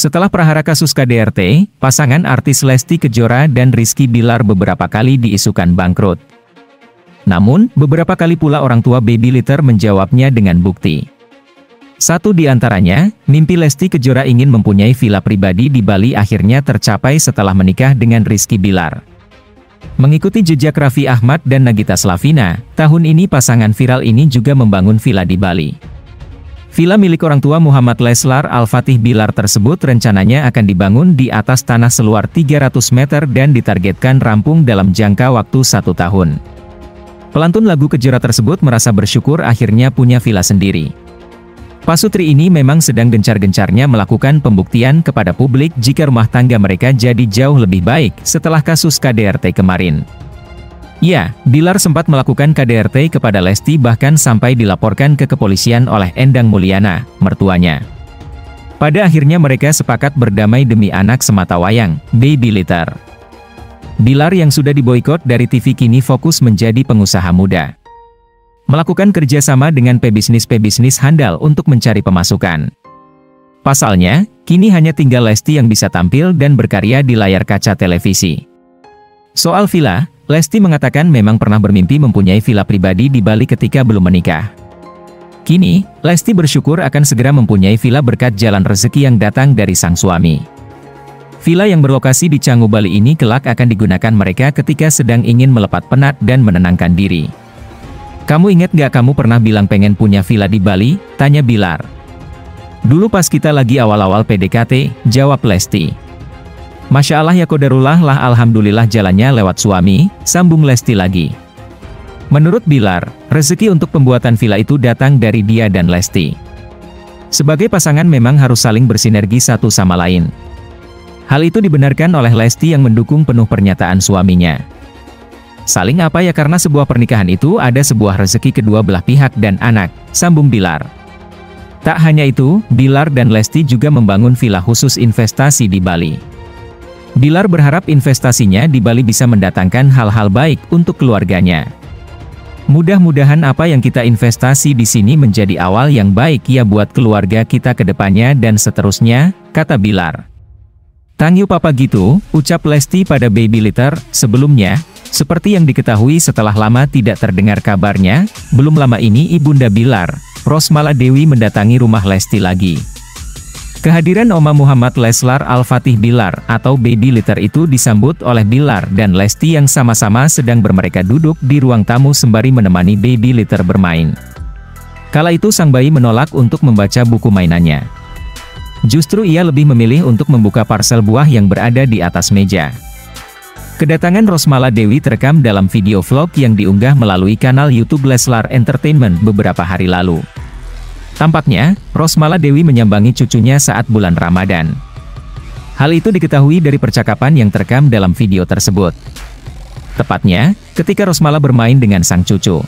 Setelah prahara kasus KDRT, pasangan artis Lesti Kejora dan Rizky Bilar beberapa kali diisukan bangkrut. Namun, beberapa kali pula orang tua Baby Litter menjawabnya dengan bukti. Satu di antaranya, mimpi Lesti Kejora ingin mempunyai villa pribadi di Bali akhirnya tercapai setelah menikah dengan Rizky Bilar. Mengikuti jejak Raffi Ahmad dan Nagita Slavina, tahun ini pasangan viral ini juga membangun villa di Bali. Villa milik orang tua Muhammad Leslar Al-Fatih Bilar tersebut rencananya akan dibangun di atas tanah seluar 300 meter dan ditargetkan rampung dalam jangka waktu satu tahun. Pelantun lagu Kejora tersebut merasa bersyukur akhirnya punya villa sendiri. Pasutri ini memang sedang gencar-gencarnya melakukan pembuktian kepada publik jika rumah tangga mereka jadi jauh lebih baik setelah kasus KDRT kemarin. Ya, Bilar sempat melakukan KDRT kepada Lesti bahkan sampai dilaporkan ke kepolisian oleh Endang Mulyana, mertuanya. Pada akhirnya mereka sepakat berdamai demi anak semata wayang, Baby Litter. Bilar yang sudah diboykot dari TV kini fokus menjadi pengusaha muda melakukan kerjasama dengan pebisnis-pebisnis handal untuk mencari pemasukan. Pasalnya, kini hanya tinggal Lesti yang bisa tampil dan berkarya di layar kaca televisi. Soal villa, Lesti mengatakan memang pernah bermimpi mempunyai villa pribadi di Bali ketika belum menikah. Kini, Lesti bersyukur akan segera mempunyai villa berkat jalan rezeki yang datang dari sang suami. Villa yang berlokasi di Canggu, Bali ini kelak akan digunakan mereka ketika sedang ingin melepat penat dan menenangkan diri. Kamu ingat gak kamu pernah bilang pengen punya villa di Bali? Tanya Bilar. Dulu pas kita lagi awal-awal PDKT, jawab Lesti. Masya Allah ya kodarullah lah Alhamdulillah jalannya lewat suami, sambung Lesti lagi. Menurut Bilar, rezeki untuk pembuatan villa itu datang dari dia dan Lesti. Sebagai pasangan memang harus saling bersinergi satu sama lain. Hal itu dibenarkan oleh Lesti yang mendukung penuh pernyataan suaminya. Saling apa ya karena sebuah pernikahan itu ada sebuah rezeki kedua belah pihak dan anak, sambung Bilar. Tak hanya itu, Bilar dan Lesti juga membangun villa khusus investasi di Bali. Bilar berharap investasinya di Bali bisa mendatangkan hal-hal baik untuk keluarganya. Mudah-mudahan apa yang kita investasi di sini menjadi awal yang baik ya buat keluarga kita ke depannya dan seterusnya, kata Bilar. Tangyu papa gitu, ucap Lesti pada Baby Litter, sebelumnya, seperti yang diketahui setelah lama tidak terdengar kabarnya, belum lama ini Ibunda Bilar, Rosmala Dewi mendatangi rumah Lesti lagi. Kehadiran Oma Muhammad Leslar Al-Fatih Bilar atau Baby Litter itu disambut oleh Bilar dan Lesti yang sama-sama sedang bermereka duduk di ruang tamu sembari menemani Baby Litter bermain. Kala itu sang bayi menolak untuk membaca buku mainannya. Justru ia lebih memilih untuk membuka parsel buah yang berada di atas meja. Kedatangan Rosmala Dewi terekam dalam video vlog yang diunggah melalui kanal YouTube Leslar Entertainment beberapa hari lalu. Tampaknya, Rosmala Dewi menyambangi cucunya saat bulan Ramadan. Hal itu diketahui dari percakapan yang terekam dalam video tersebut. Tepatnya, ketika Rosmala bermain dengan sang cucu.